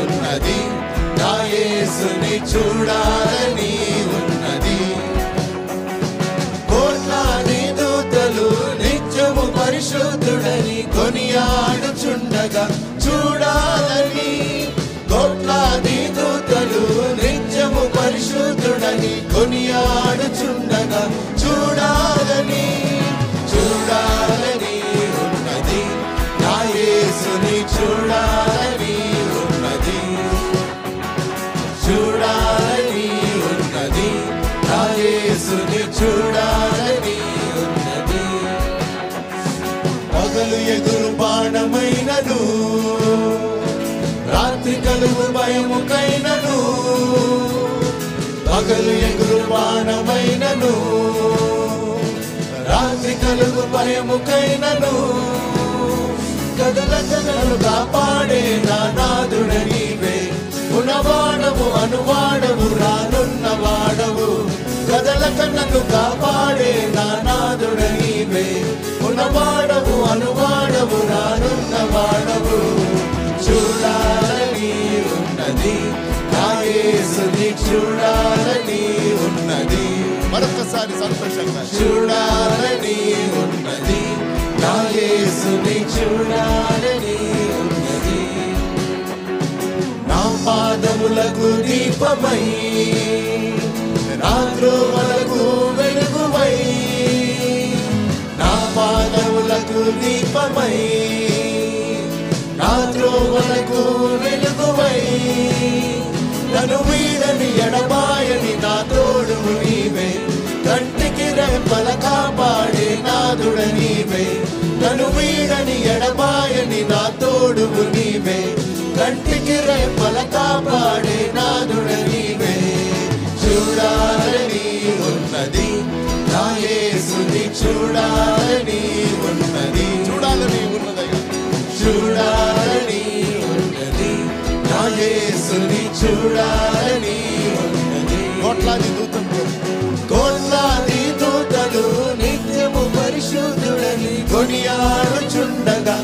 ఉన్నది నా యేసుని చూడాలని ఉన్నది కోట్లాది దూతలు నిత్యము పరిశుద్ధుడని కొనియాడుచుండగా చూడాలని ఉన్నది. పగలు ఎదురు బాణమైనను రాత్రి కలుగు భయముకైనను పగలు ఎగురు బాణమైనను రాత్రి కలుగు భయముకైనను కదలకలను కాపాడే నన్ను కాపాడే నా నాదుడ నీవే. గుణవాడవు అనువాడవు రానున్న వాడవు. చూడాలని ఉన్నది. నా యేసుని చూడాలని ఉన్నది. మరొకసారి సంతోషంగా. చూడాలని ఉన్నది. నా యేసుని చూడాలని ఉన్నది. నా పాదములకు దీపమై నా దీపమై నా త్రోవలకు వెలుగువై నన్ను వీడని ఎడబాయని నా తోడు నీవే. కంటికి రెప్పల కాపాడే నాదుడ నీవే. నన్ను వీడని ఎడబాయని నా తోడు నీవే. కంటికి రెప్పల కాపాడే నాదుడ నీవే. చూడాలని ఉన్నది నా యేసుని చూడాలని ఉన్నది చూడాలని ఉన్నది. నా యేసుని చూడాలని ఉన్నది. కోట్లాది దూతలు కోట్లాది దూతలు నిత్యము పరిశుద్ధుడని కొనియాడుచుండగా